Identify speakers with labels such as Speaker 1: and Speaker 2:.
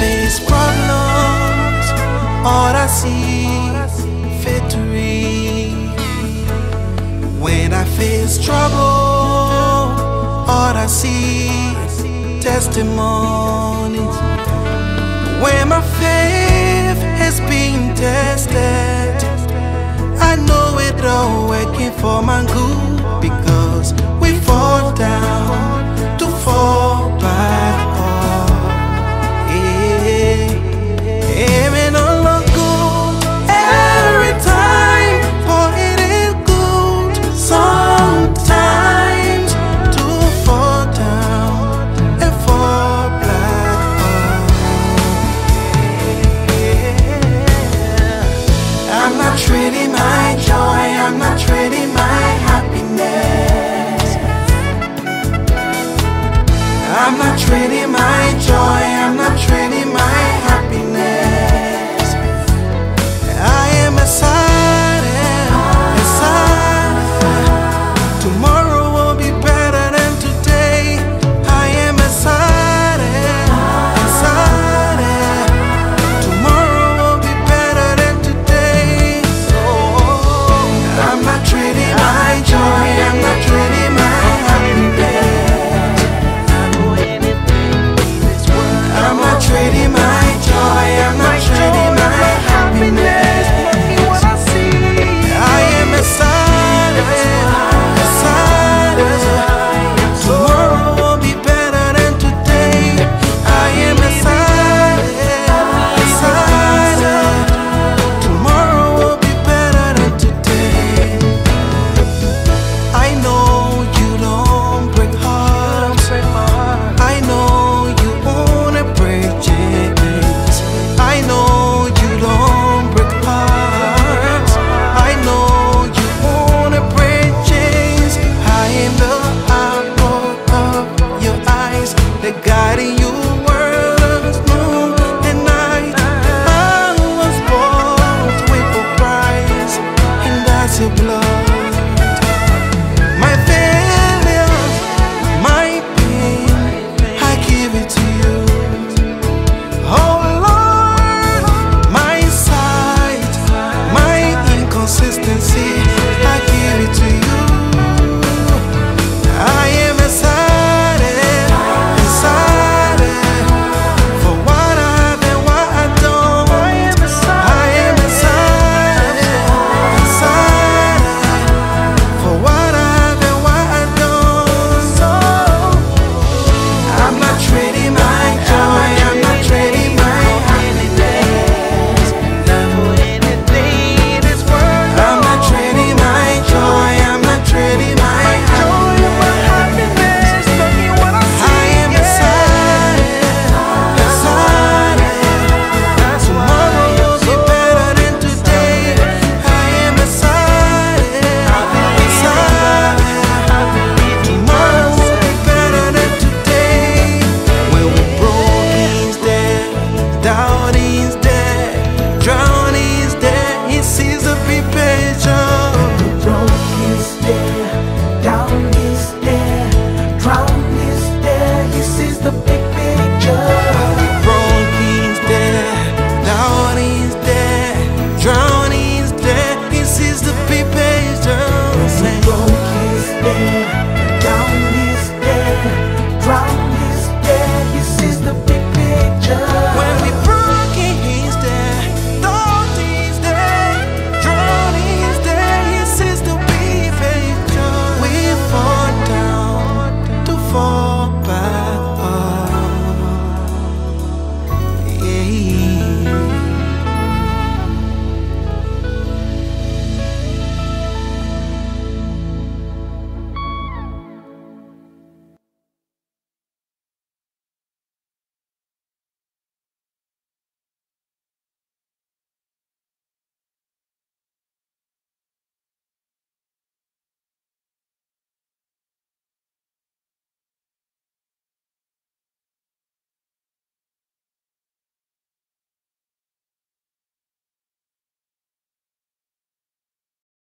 Speaker 1: face problems, all I see victory. When I face trouble, all I see testimonies. When my faith has been tested, I know it all working for my good I'm not trading my joy, I'm not trading blood.